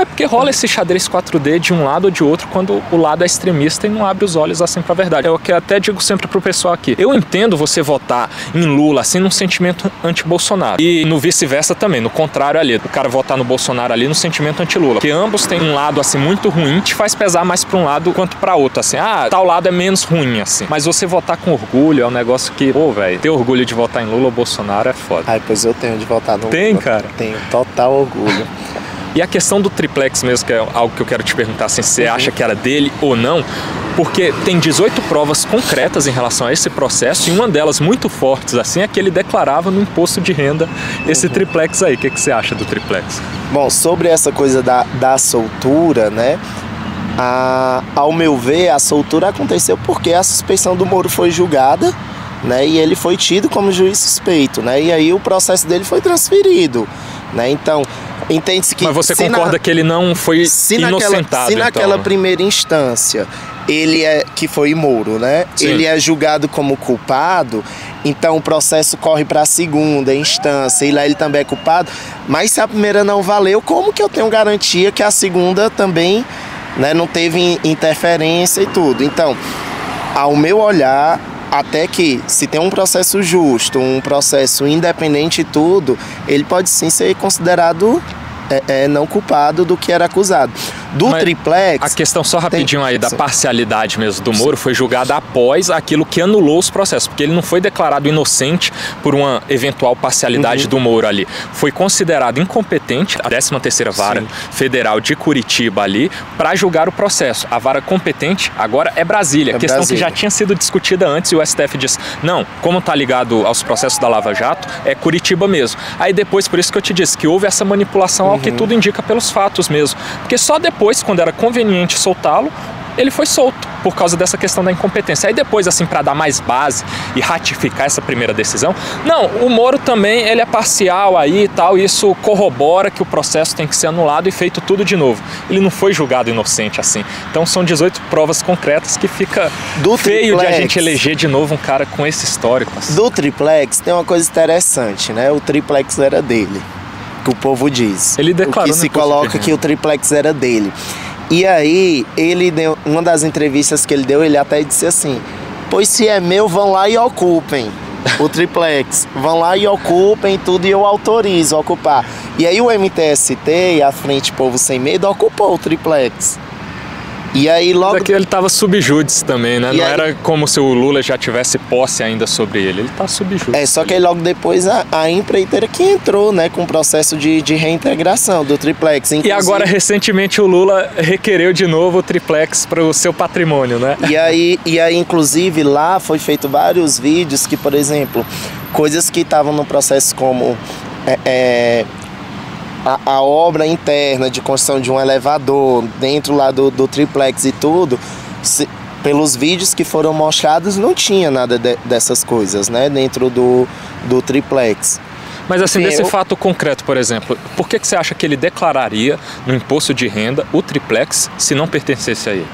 É porque rola esse xadrez 4D de um lado ou de outro quando o lado é extremista e não abre os olhos assim pra verdade. É o que eu até digo sempre pro pessoal aqui. Eu entendo você votar em Lula assim num sentimento anti-Bolsonaro. E no vice-versa também, no contrário ali. O cara votar no Bolsonaro ali no sentimento anti-Lula. Porque ambos têm um lado assim muito ruim, te faz pesar mais pra um lado quanto pra outro. Assim, ah, tal lado é menos ruim, assim. Mas você votar com orgulho é um negócio que, pô, velho, ter orgulho de votar em Lula ou Bolsonaro é foda. Ai, pois eu tenho de votar no Tem, Lula. cara? Tenho total orgulho. E a questão do triplex mesmo, que é algo que eu quero te perguntar, assim, se você Uhum. acha que era dele ou não, porque tem 18 provas concretas em relação a esse processo e uma delas muito fortes, assim, é que ele declarava no imposto de renda esse Uhum. triplex aí. O que, que você acha do triplex? Bom, sobre essa coisa da, da soltura, né? A, ao meu ver, a soltura aconteceu porque a suspeição do Moro foi julgada, né? E ele foi tido como juiz suspeito, né? E aí o processo dele foi transferido, né? Então, entende-se que... Mas você se na- concorda que ele não foi se naquela, inocentado, se naquela então? primeira instância ele é que foi Moro, né? Sim. Ele é julgado como culpado, então o processo corre para a segunda instância e lá ele também é culpado. Mas se a primeira não valeu, como que eu tenho garantia que a segunda também, né, não teve interferência e tudo? Então, ao meu olhar, até que se tem um processo justo, um processo independente e tudo, ele pode sim ser considerado é, é, não culpado do que era acusado. Do Mas triplex. A questão só rapidinho aí da Sim. parcialidade mesmo do Moro foi julgada após aquilo que anulou os processos, porque ele não foi declarado inocente por uma eventual parcialidade Uhum. do Moro ali. Foi considerado incompetente a 13ª Vara Sim. Federal de Curitiba ali para julgar o processo. A vara competente agora é Brasília, É questão Brasília. que já tinha sido discutida antes e o STF disse: "Não, como está ligado aos processos da Lava Jato, é Curitiba mesmo". Aí depois, por isso que eu te disse que houve essa manipulação ao Uhum. que tudo indica pelos fatos mesmo. Porque só depois, quando era conveniente soltá-lo, ele foi solto por causa dessa questão da incompetência. Aí depois, assim, para dar mais base e ratificar essa primeira decisão, não, o Moro também ele é parcial aí e tal, e isso corrobora que o processo tem que ser anulado e feito tudo de novo. Ele não foi julgado inocente assim. Então são 18 provas concretas que fica Do feio de a triplex. gente eleger de novo um cara com esse histórico. assim. Do triplex tem uma coisa interessante, né? O triplex era dele. Que o povo diz. Ele declarou O que se coloca que o triplex era dele. E aí, ele deu. Uma das entrevistas que ele deu, ele até disse assim: Pois se é meu, vão lá e ocupem. O triplex. Vão lá e ocupem tudo e eu autorizo a ocupar. E aí o MTST e a Frente Povo Sem Medo ocupou o triplex. E aí logo Mas aqui ele tava subjúdice também, né? E não aí- era como se o Lula já tivesse posse ainda sobre ele. Ele tá subjúdice. É, só que aí logo depois a, a empreiteira que entrou, né, com o processo de, de reintegração do triplex. E inclusive- agora, recentemente, o Lula requereu de novo o triplex para o seu patrimônio, né? E aí, e aí, inclusive, lá foi feito vários vídeos que, por exemplo, coisas que estavam no processo como é, é, a, a obra interna de construção de um elevador dentro lá do, do triplex e tudo, se- pelos vídeos que foram mostrados, não tinha nada de- dessas coisas, né, dentro do, do triplex. Mas assim, Sim, desse eu- fato concreto, por exemplo, por que, que você acha que ele declararia no imposto de renda o triplex se não pertencesse a ele?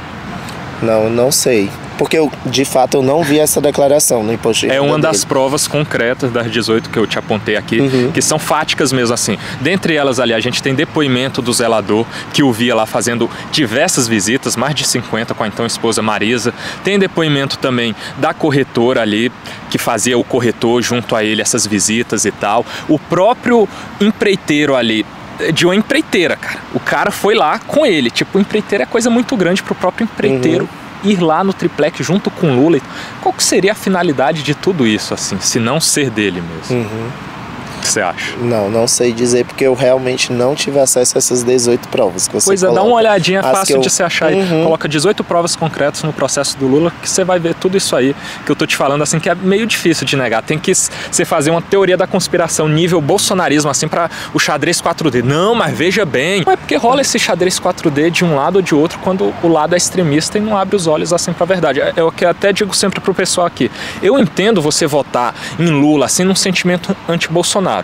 Não, não sei. Porque eu, de fato, eu não vi essa declaração no imposto de É renda uma das dele. provas concretas das 18 que eu te apontei aqui, Uhum. que são fáticas mesmo assim. Dentre elas ali, a gente tem depoimento do zelador, que o via lá fazendo diversas visitas, mais de 50 com a então esposa Marisa. Tem depoimento também da corretora ali, que fazia o corretor junto a ele essas visitas e tal. O próprio empreiteiro ali, de uma empreiteira, cara. O cara foi lá com ele. Tipo, o empreiteiro é coisa muito grande pro próprio empreiteiro ir lá no triplex junto com Lula. Qual que seria a finalidade de tudo isso, assim, se não ser dele mesmo? Uhum. Que você acha? Não, não sei dizer porque eu realmente não tive acesso a essas 18 provas que você Pois é, dá uma olhadinha, é As fácil eu- de você achar aí. Uhum. Coloca 18 provas concretas no processo do Lula, que você vai ver tudo isso aí que eu tô te falando, assim, que é meio difícil de negar. Tem que você fazer uma teoria da conspiração nível bolsonarismo, assim, para o xadrez 4D. Não, mas veja bem. É porque rola esse xadrez 4D de um lado ou de outro quando o lado é extremista e não abre os olhos, assim, pra verdade. É é o que eu até digo sempre pro pessoal aqui. Eu entendo você votar em Lula, assim, num sentimento anti-Bolsonaro.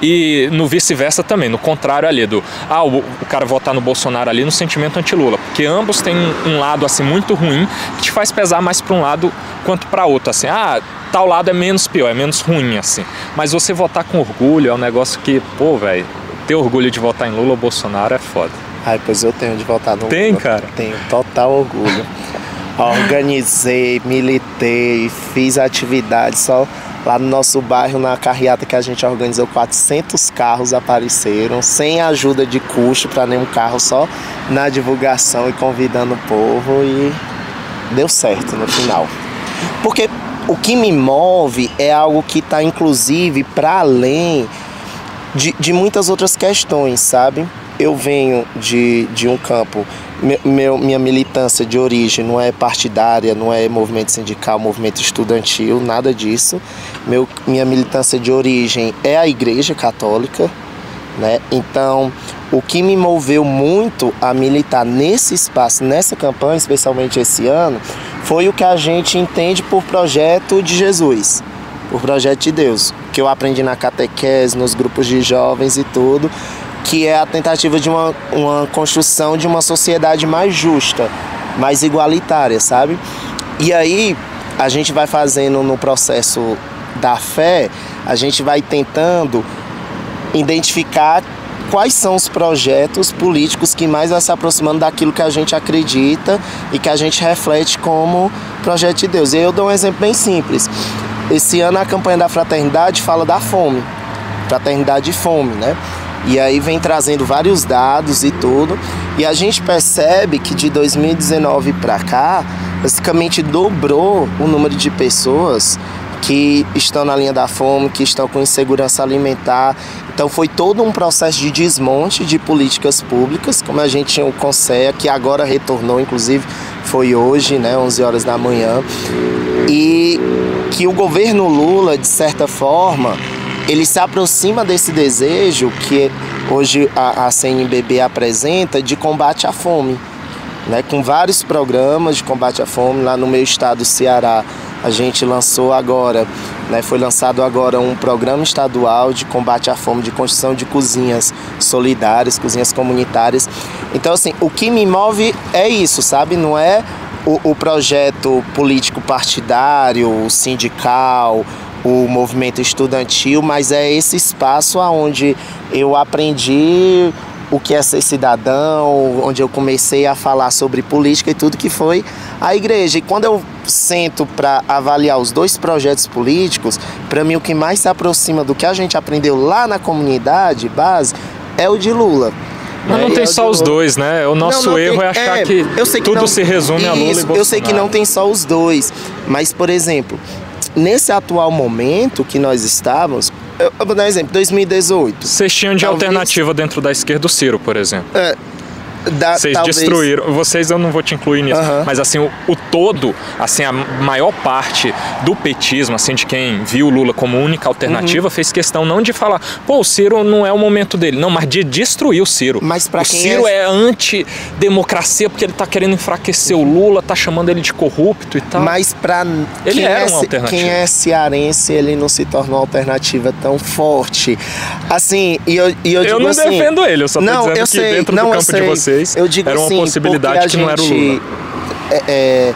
E no vice-versa também, no contrário ali do ah, o, cara votar no Bolsonaro ali no sentimento anti-Lula, porque ambos têm um, lado assim muito ruim que te faz pesar mais para um lado quanto para outro, assim, ah, tal lado é menos pior, é menos ruim assim. Mas você votar com orgulho é um negócio que, pô, velho, ter orgulho de votar em Lula ou Bolsonaro é foda. Ai, pois eu tenho de voltar no Tem, Lula. cara? Tenho total orgulho. Organizei, militei, fiz atividades só lá no nosso bairro, na carreata que a gente organizou, 400 carros apareceram, sem ajuda de custo para nenhum carro, só na divulgação e convidando o povo e deu certo no final. Porque o que me move é algo que está inclusive para além de, de muitas outras questões, sabe? Eu venho de, de um campo, meu, minha militância de origem não é partidária, não é movimento sindical, movimento estudantil, nada disso. Meu, minha militância de origem é a Igreja Católica, né? Então, o que me moveu muito a militar nesse espaço, nessa campanha, especialmente esse ano, foi o que a gente entende por projeto de Jesus, por projeto de Deus, que eu aprendi na catequese, nos grupos de jovens e tudo que é a tentativa de uma, uma construção de uma sociedade mais justa, mais igualitária, sabe? E aí a gente vai fazendo no processo da fé, a gente vai tentando identificar quais são os projetos políticos que mais vai se aproximando daquilo que a gente acredita e que a gente reflete como projeto de Deus. E eu dou um exemplo bem simples. Esse ano a campanha da fraternidade fala da fome, fraternidade e fome, né? E aí vem trazendo vários dados e tudo. E a gente percebe que de 2019 para cá, basicamente dobrou o número de pessoas que estão na linha da fome, que estão com insegurança alimentar. Então foi todo um processo de desmonte de políticas públicas, como a gente tinha o CONSEA, que agora retornou, inclusive foi hoje, né, 11 horas da manhã, e que o governo Lula, de certa forma, ele se aproxima desse desejo que hoje a, a CNBB apresenta de combate à fome. Né, com vários programas de combate à fome lá no meu estado, Ceará. A gente lançou agora, né, foi lançado agora um programa estadual de combate à fome, de construção de cozinhas solidárias, cozinhas comunitárias. Então, assim, o que me move é isso, sabe? Não é o, o projeto político partidário, sindical, o movimento estudantil, mas é esse espaço onde eu aprendi o que é ser cidadão, onde eu comecei a falar sobre política e tudo que foi a igreja. E quando eu sento para avaliar os dois projetos políticos, para mim o que mais se aproxima do que a gente aprendeu lá na comunidade base é o de Lula. Mas não é, tem só os dois, né? O nosso não, não erro é achar é, que, que, tudo não, se resume isso, a Lula e Bolsonaro. Eu sei que não tem só os dois, mas, por exemplo, nesse atual momento que nós estávamos, eu, eu vou dar um exemplo, 2018. Vocês tinham de talvez, alternativa dentro da esquerda o Ciro, por exemplo. É, da, vocês talvez... destruíram. Vocês eu não vou te incluir nisso, uhum. mas assim, o, o, todo, assim, a maior parte do petismo, assim, de quem viu o Lula como única alternativa, uhum. fez questão não de falar, pô, o Ciro não é o momento dele, não, mas de destruir o Ciro. Mas para o Ciro é, é anti-democracia porque ele tá querendo enfraquecer o Lula, tá chamando ele de corrupto e tal. Mas para ele era é, uma alternativa. Quem é cearense, ele não se tornou uma alternativa tão forte. Assim, e eu, e eu, eu não assim, defendo ele, eu só tô não, dizendo eu que sei, dentro não, do campo sei, de vocês eu digo era uma assim, possibilidade que gente, não era o Lula. É, é,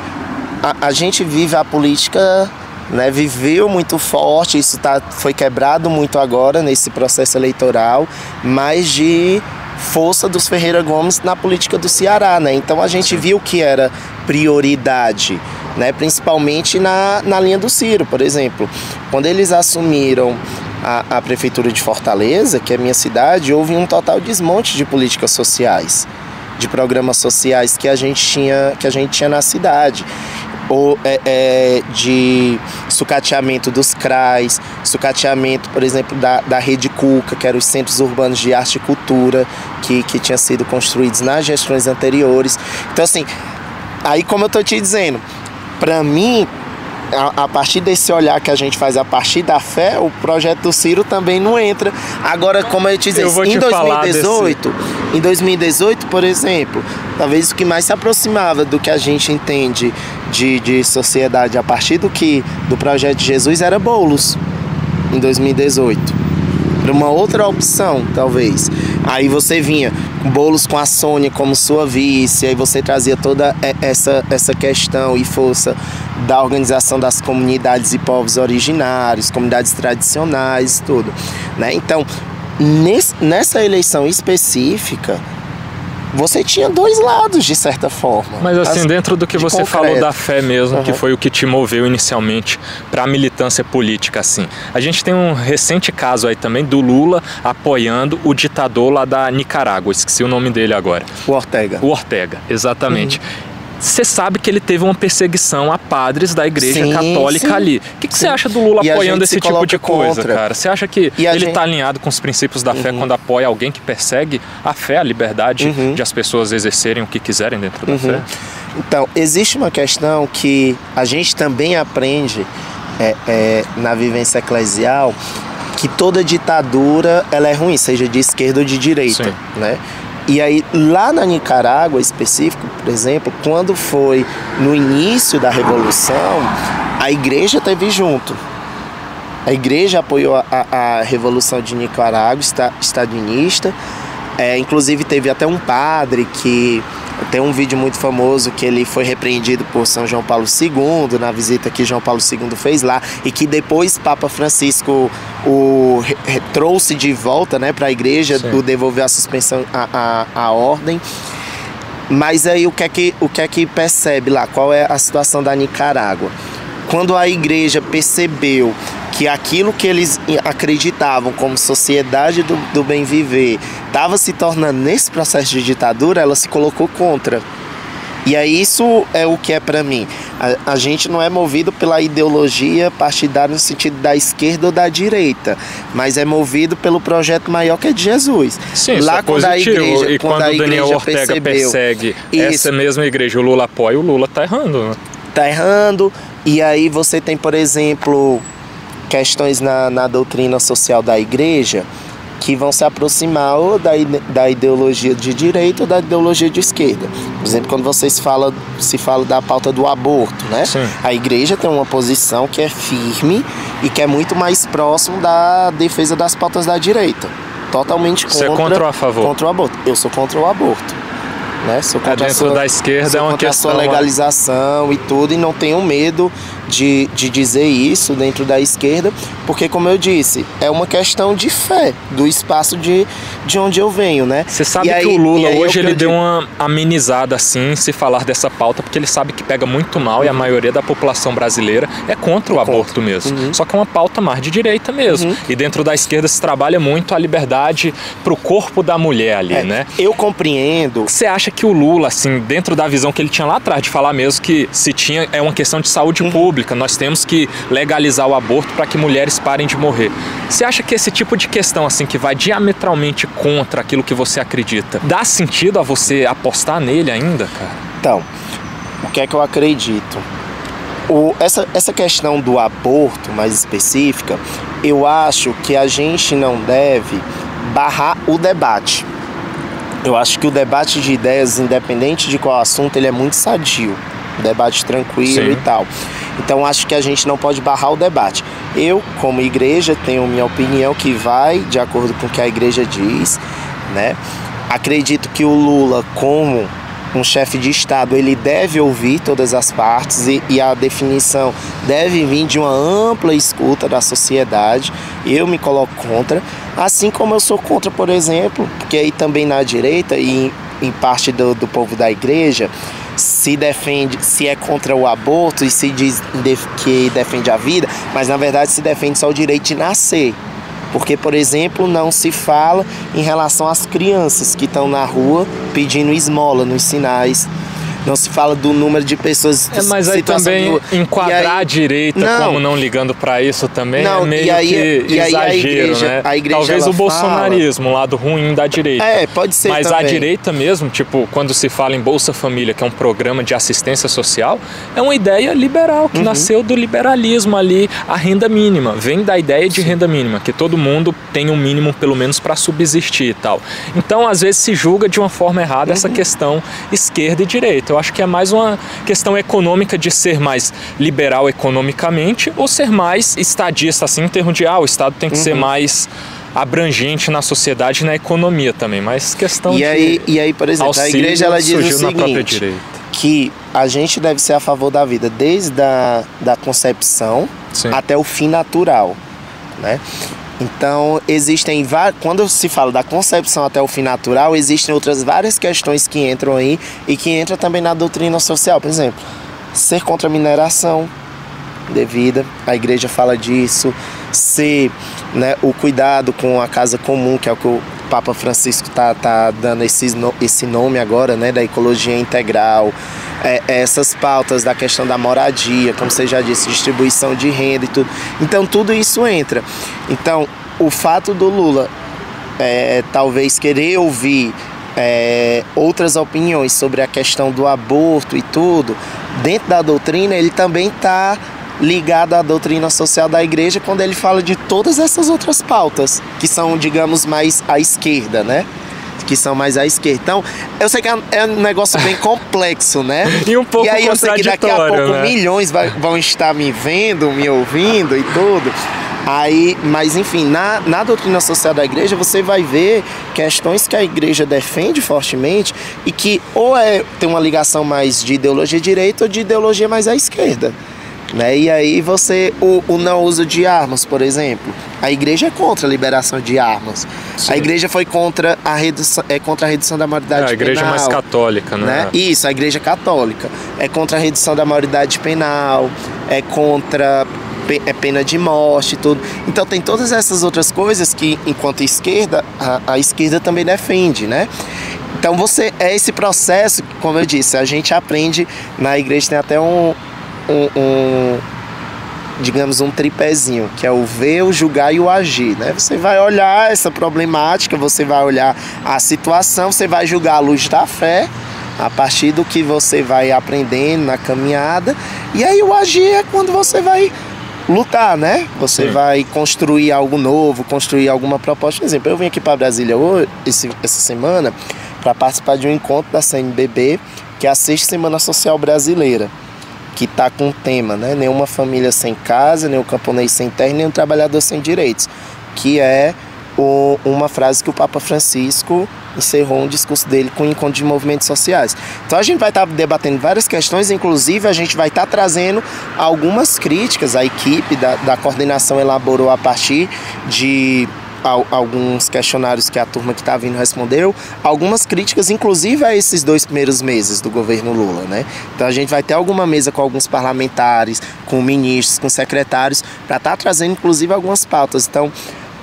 a, a gente vive a política né, viveu muito forte, isso tá, foi quebrado muito agora nesse processo eleitoral, mas de força dos Ferreira Gomes na política do Ceará. Né? Então a gente viu que era prioridade, né, principalmente na, na linha do Ciro, por exemplo. Quando eles assumiram a, a Prefeitura de Fortaleza, que é minha cidade, houve um total desmonte de políticas sociais de programas sociais que a gente tinha, que a gente tinha na cidade ou é, é, de sucateamento dos CRAs, sucateamento, por exemplo, da, da Rede Cuca, que eram os centros urbanos de arte e cultura que, que tinham sido construídos nas gestões anteriores. Então, assim, aí como eu estou te dizendo, para mim, a, a, partir desse olhar que a gente faz a partir da fé, o projeto do Ciro também não entra. Agora, como eu te disse, eu em 2018, desse... em 2018, por exemplo, talvez o que mais se aproximava do que a gente entende de, de sociedade a partir do que do projeto de Jesus era bolos em 2018 para uma outra opção, talvez. Aí você vinha com bolos com a Sônia como sua vice, aí você trazia toda essa, essa questão e força da organização das comunidades e povos originários, comunidades tradicionais, tudo. Né? Então, nesse, nessa eleição específica, você tinha dois lados, de certa forma. Mas assim, assim dentro do que de você concreto. falou da fé mesmo, uhum. que foi o que te moveu inicialmente para a militância política, assim. A gente tem um recente caso aí também do Lula apoiando o ditador lá da Nicarágua, esqueci o nome dele agora. O Ortega. O Ortega, exatamente. Uhum você sabe que ele teve uma perseguição a padres da igreja sim, católica sim, ali. O que, você acha do Lula apoiando esse tipo de coisa, contra. cara? Você acha que e ele está gente... alinhado com os princípios da fé uhum. quando apoia alguém que persegue a fé, a liberdade uhum. de as pessoas exercerem o que quiserem dentro da uhum. fé? Então, existe uma questão que a gente também aprende é, é, na vivência eclesial que toda ditadura ela é ruim, seja de esquerda ou de direita, Sim. né? E aí, lá na Nicarágua específico, por exemplo, quando foi no início da Revolução, a igreja teve junto. A igreja apoiou a, a, a Revolução de Nicarágua, está, estadinista. É, inclusive, teve até um padre que tem um vídeo muito famoso que ele foi repreendido por São João Paulo II na visita que João Paulo II fez lá e que depois Papa Francisco o trouxe de volta, né, para a igreja, Sim. o devolver a suspensão a, a, a ordem. Mas aí o que é que o que é que percebe lá? Qual é a situação da Nicarágua? Quando a igreja percebeu que aquilo que eles acreditavam como sociedade do, do bem viver estava se tornando nesse processo de ditadura, ela se colocou contra. E aí isso é o que é para mim. A, a, gente não é movido pela ideologia partidária no sentido da esquerda ou da direita, mas é movido pelo projeto maior que é de Jesus. Sim, Lá é quando positivo. a igreja, e quando, quando o Daniel Ortega percebeu, persegue isso, essa mesma igreja, o Lula apoia, o Lula tá errando. Né? Tá errando. E aí você tem, por exemplo, questões na, na doutrina social da igreja que vão se aproximar ou da, da ideologia de direita ou da ideologia de esquerda. Por exemplo, quando vocês falam, se fala da pauta do aborto, né? Sim. A igreja tem uma posição que é firme e que é muito mais próximo da defesa das pautas da direita. Totalmente contra, Você é contra ou a favor? Contra o aborto. Eu sou contra o aborto. Né? Sou é é dentro sua, da esquerda é uma questão. a sua legalização e tudo, e não tenho medo de, de dizer isso dentro da esquerda, porque, como eu disse, é uma questão de fé, do espaço de, de onde eu venho, né? Você sabe e que aí, o Lula hoje ele deu uma amenizada assim, se falar dessa pauta, porque ele sabe que pega muito mal uhum. e a maioria da população brasileira é contra o é aborto contra. mesmo. Uhum. Só que é uma pauta mais de direita mesmo. Uhum. E dentro da esquerda se trabalha muito a liberdade pro corpo da mulher ali, é, né? Eu compreendo. Você acha que o Lula, assim, dentro da visão que ele tinha lá atrás de falar mesmo que se tinha é uma questão de saúde uhum. pública pública, nós temos que legalizar o aborto para que mulheres parem de morrer. Você acha que esse tipo de questão assim que vai diametralmente contra aquilo que você acredita, dá sentido a você apostar nele ainda, cara? Então, o que é que eu acredito? O, essa, essa questão do aborto mais específica, eu acho que a gente não deve barrar o debate. Eu acho que o debate de ideias, independente de qual assunto, ele é muito sadio. Debate tranquilo Sim. e tal. Então acho que a gente não pode barrar o debate. Eu, como igreja, tenho minha opinião que vai de acordo com o que a igreja diz, né? Acredito que o Lula, como um chefe de Estado, ele deve ouvir todas as partes e, e, a definição deve vir de uma ampla escuta da sociedade. Eu me coloco contra, assim como eu sou contra, por exemplo, porque aí também na direita e em, parte do, do povo da igreja, se defende, se é contra o aborto e se diz que defende a vida, mas na verdade se defende só o direito de nascer. Porque, por exemplo, não se fala em relação às crianças que estão na rua pedindo esmola nos sinais não se fala do número de pessoas. É, mas aí também enquadrar aí, a direita não, como não ligando para isso também não, é meio aí, que exagero, a igreja, né? A igreja Talvez o bolsonarismo, o lado ruim da direita. É, pode ser Mas também. a direita mesmo, tipo, quando se fala em Bolsa Família, que é um programa de assistência social, é uma ideia liberal, que uhum. nasceu do liberalismo ali, a renda mínima. Vem da ideia de renda mínima, que todo mundo tem um mínimo pelo menos para subsistir e tal. Então, às vezes se julga de uma forma errada uhum. essa questão esquerda e direita. Eu acho que é mais uma questão econômica de ser mais liberal economicamente ou ser mais estadista, assim, em termos de, ah, o Estado tem que uhum. ser mais abrangente na sociedade e na economia também, mas questão e de aí, E aí, por exemplo, a igreja ela diz o seguinte, que a gente deve ser a favor da vida desde a da concepção Sim. até o fim natural, né? Então, existem. Quando se fala da concepção até o fim natural, existem outras várias questões que entram aí e que entram também na doutrina social. Por exemplo, ser contra a mineração devida, a igreja fala disso, ser né, o cuidado com a casa comum, que é o que o Papa Francisco está tá dando esse, esse nome agora, né, da ecologia integral, é, é, essas pautas da questão da moradia, como você já disse, distribuição de renda e tudo. Então tudo isso entra. Então o fato do Lula é, talvez querer ouvir é, outras opiniões sobre a questão do aborto e tudo, dentro da doutrina ele também está ligado à doutrina social da igreja quando ele fala de todas essas outras pautas que são, digamos, mais à esquerda, né? Que são mais à esquerda. Então, eu sei que é, é um negócio bem complexo, né? e um pouco E aí eu sei que daqui a pouco né? milhões vai, vão estar me vendo, me ouvindo e tudo. Aí, mas enfim, na, na doutrina social da igreja você vai ver questões que a igreja defende fortemente e que ou é, tem uma ligação mais de ideologia direita ou de ideologia mais à esquerda. Né? E aí você, o, o, não uso de armas, por exemplo, a igreja é contra a liberação de armas. Sim. A igreja foi contra a redução, é contra a redução da maioridade penal. É, a igreja penal, mais católica, né? né? Isso, a igreja católica. É contra a redução da maioridade penal, é contra é pena de morte e tudo. Então tem todas essas outras coisas que, enquanto esquerda, a, a esquerda também defende, né? Então você é esse processo, como eu disse, a gente aprende na igreja tem até um, um, um, digamos, um tripézinho, que é o ver, o julgar e o agir. Né? Você vai olhar essa problemática, você vai olhar a situação, você vai julgar a luz da fé, a partir do que você vai aprendendo na caminhada, e aí o agir é quando você vai lutar, né? Você Sim. vai construir algo novo, construir alguma proposta. Por exemplo, eu vim aqui para Brasília hoje, esse, essa semana para participar de um encontro da CNBB, que é a Sexta Semana Social Brasileira que está com o tema, né? Nenhuma família sem casa, nenhum camponês sem terra, nenhum trabalhador sem direitos, que é o, uma frase que o Papa Francisco encerrou um discurso dele com o encontro de movimentos sociais. Então a gente vai estar tá debatendo várias questões, inclusive a gente vai estar tá trazendo algumas críticas. A equipe da, da coordenação elaborou a partir de alguns questionários que a turma que está vindo respondeu, algumas críticas, inclusive a esses dois primeiros meses do governo Lula, né? Então a gente vai ter alguma mesa com alguns parlamentares, com ministros, com secretários, para estar tá trazendo inclusive algumas pautas. Então,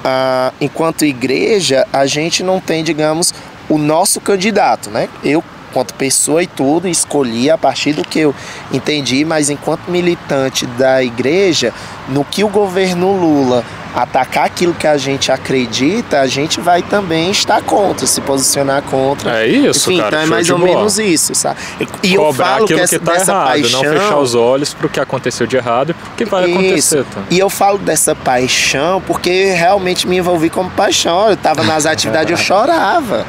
ah, enquanto igreja, a gente não tem, digamos, o nosso candidato, né? Eu enquanto pessoa e tudo, escolhi a partir do que eu entendi, mas enquanto militante da igreja, no que o governo Lula atacar aquilo que a gente acredita, a gente vai também estar contra, se posicionar contra. É isso, Enfim, cara. Então é mais ou bola. menos isso, sabe? E Cobrar eu falo aquilo que, essa, que tá dessa errado, paixão, não fechar os olhos pro que aconteceu de errado e pro que vai isso. acontecer. Tá? E eu falo dessa paixão porque realmente me envolvi como paixão. Eu tava nas atividades, eu chorava.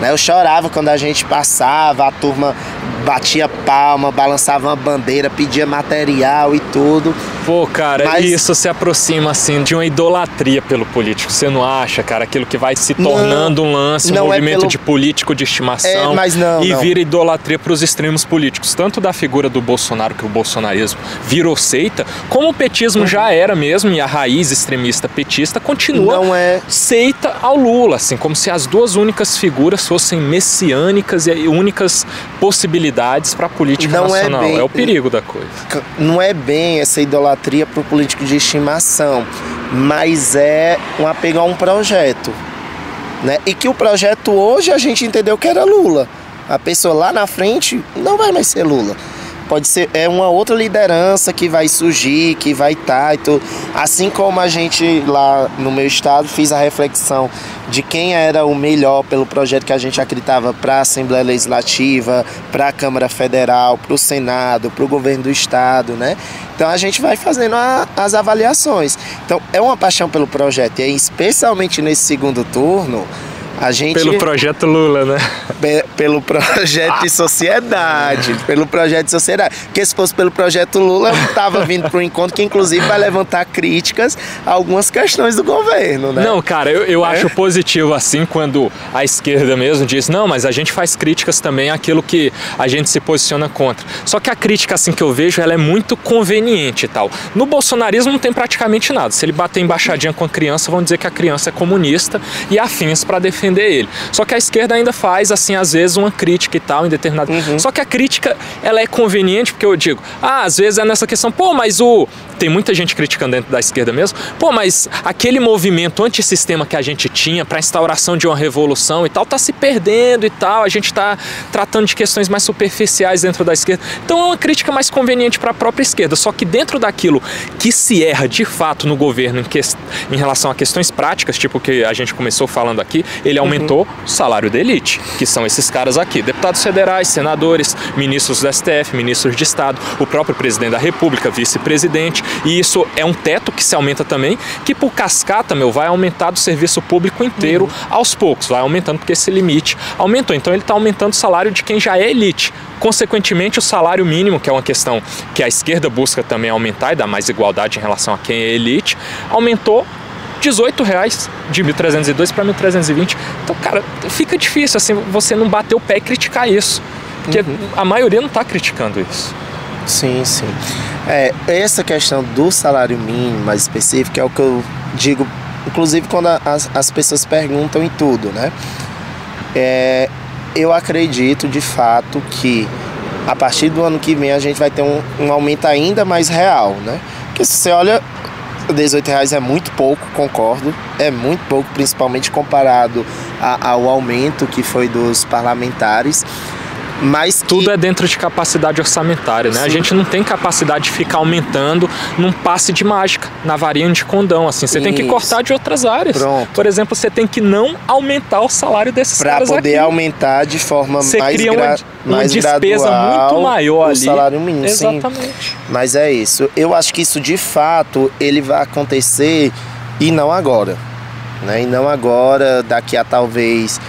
Né? Eu chorava quando a gente passava, a turma batia palma, balançava uma bandeira, pedia material e tudo. Pô, cara, Mas... isso se aproxima assim de uma idolatria pelo político. Você não acha, cara, aquilo que vai se tornando não, um lance, um é movimento é pelo... de político de estimação é, mas não, e não. vira idolatria para os extremos políticos, tanto da figura do Bolsonaro que o bolsonarismo virou seita, como o petismo uhum. já era mesmo e a raiz extremista petista continua não é seita ao Lula, assim, como se as duas únicas figuras fossem messiânicas e únicas possibilidades para a política não é nacional. É, bem, é o perigo da coisa. Não é bem essa idolatria para o político de estimação, mas é um apego a um projeto. Né? E que o projeto hoje a gente entendeu que era Lula. A pessoa lá na frente não vai mais ser Lula pode ser é uma outra liderança que vai surgir, que vai estar tá e tudo. Assim como a gente lá no meu estado fiz a reflexão de quem era o melhor pelo projeto que a gente acreditava para a Assembleia Legislativa, para a Câmara Federal, para o Senado, para o governo do estado, né? Então a gente vai fazendo a, as avaliações. Então é uma paixão pelo projeto e especialmente nesse segundo turno a gente pelo projeto Lula, né? Pelo projeto de sociedade. pelo projeto de sociedade. Porque se fosse pelo projeto Lula, eu tava vindo para um encontro que, inclusive, vai levantar críticas a algumas questões do governo, né? Não, cara, eu, eu é? acho positivo assim quando a esquerda mesmo diz, não, mas a gente faz críticas também àquilo que a gente se posiciona contra. Só que a crítica, assim, que eu vejo, ela é muito conveniente e tal. No bolsonarismo não tem praticamente nada. Se ele bater embaixadinha com a criança, vão dizer que a criança é comunista e afins para defender ele. Só que a esquerda ainda faz, assim, às vezes uma crítica e tal em determinado. Uhum. Só que a crítica, ela é conveniente porque eu digo, ah, às vezes é nessa questão, pô, mas o tem muita gente criticando dentro da esquerda mesmo. Pô, mas aquele movimento antissistema que a gente tinha para instauração de uma revolução e tal tá se perdendo e tal. A gente tá tratando de questões mais superficiais dentro da esquerda. Então é uma crítica mais conveniente para a própria esquerda. Só que dentro daquilo que se erra de fato no governo em, que, em relação a questões práticas, tipo o que a gente começou falando aqui, ele aumentou uhum. o salário da elite, que são esses caras aqui: deputados federais, senadores, ministros do STF, ministros de Estado, o próprio presidente da República, vice-presidente. E isso é um teto que se aumenta também, que por cascata, meu, vai aumentar do serviço público inteiro uhum. aos poucos, vai aumentando porque esse limite aumentou. Então ele está aumentando o salário de quem já é elite. Consequentemente, o salário mínimo, que é uma questão que a esquerda busca também aumentar e dar mais igualdade em relação a quem é elite, aumentou 18 reais de 1.302 para 1.320. Então, cara, fica difícil assim você não bater o pé e criticar isso. Porque uhum. a maioria não está criticando isso. Sim, sim. É, essa questão do salário mínimo mais específico é o que eu digo, inclusive quando as, as pessoas perguntam em tudo, né? É, eu acredito de fato que a partir do ano que vem a gente vai ter um, um aumento ainda mais real, né? Porque se você olha, 18 reais é muito pouco, concordo, é muito pouco, principalmente comparado a, ao aumento que foi dos parlamentares. Mas tudo que... é dentro de capacidade orçamentária, né? Sim. A gente não tem capacidade de ficar aumentando num passe de mágica, na varinha de condão, assim. Você Isso. tem que cortar de outras áreas. Pronto. Por exemplo, você tem que não aumentar o salário desses pra caras Para poder aumentar de forma você mais cria uma, uma despesa muito maior o ali. salário mínimo, Exatamente. Sim. Mas é isso. Eu acho que isso de fato ele vai acontecer e não agora, né? E não agora, daqui a talvez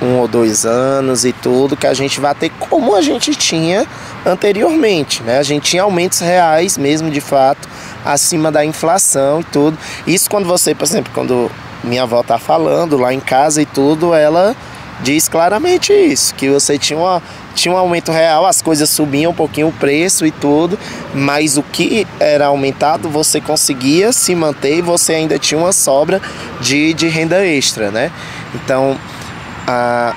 um ou dois anos e tudo, que a gente vai ter como a gente tinha anteriormente, né? A gente tinha aumentos reais mesmo, de fato, acima da inflação e tudo. Isso quando você, por exemplo, quando minha avó tá falando lá em casa e tudo, ela diz claramente isso, que você tinha, uma, tinha um aumento real, as coisas subiam um pouquinho o preço e tudo, mas o que era aumentado você conseguia se manter e você ainda tinha uma sobra de, de renda extra, né? Então, a,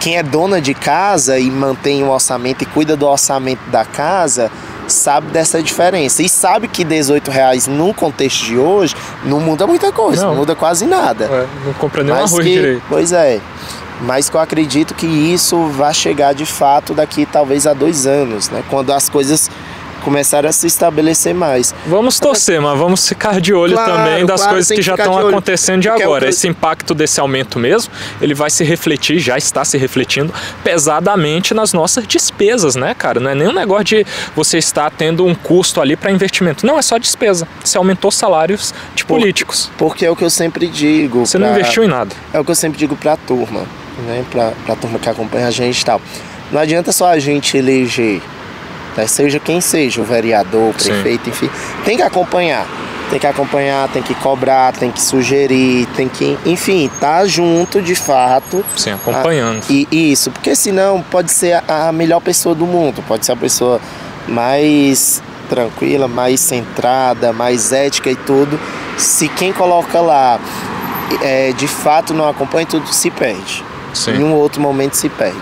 quem é dona de casa e mantém o orçamento e cuida do orçamento da casa sabe dessa diferença e sabe que 18 reais no contexto de hoje não muda muita coisa, não, não muda quase nada. É, não compra nem arroz que, direito. Pois é. Mas que eu acredito que isso vai chegar de fato daqui talvez a dois anos, né? Quando as coisas começar a se estabelecer mais. Vamos torcer, mas vamos ficar de olho claro, também das claro, coisas que já estão acontecendo de Porque agora. É Esse impacto desse aumento mesmo, ele vai se refletir, já está se refletindo pesadamente nas nossas despesas, né, cara? Não é nem um negócio de você estar tendo um custo ali para investimento. Não, é só despesa. Você aumentou salários de Por, políticos. Porque é o que eu sempre digo. Você pra, não investiu em nada. É o que eu sempre digo para a turma, né? Para a turma que acompanha a gente e tal. Não adianta só a gente eleger né? seja quem seja, o vereador, o prefeito, Sim. enfim, tem que acompanhar. Tem que acompanhar, tem que cobrar, tem que sugerir, tem que, enfim, tá junto de fato. Sim, acompanhando. A, e isso, porque senão pode ser a, a melhor pessoa do mundo, pode ser a pessoa mais tranquila, mais centrada, mais ética e tudo. Se quem coloca lá é, de fato não acompanha, tudo se perde. Sim. Em um outro momento se perde.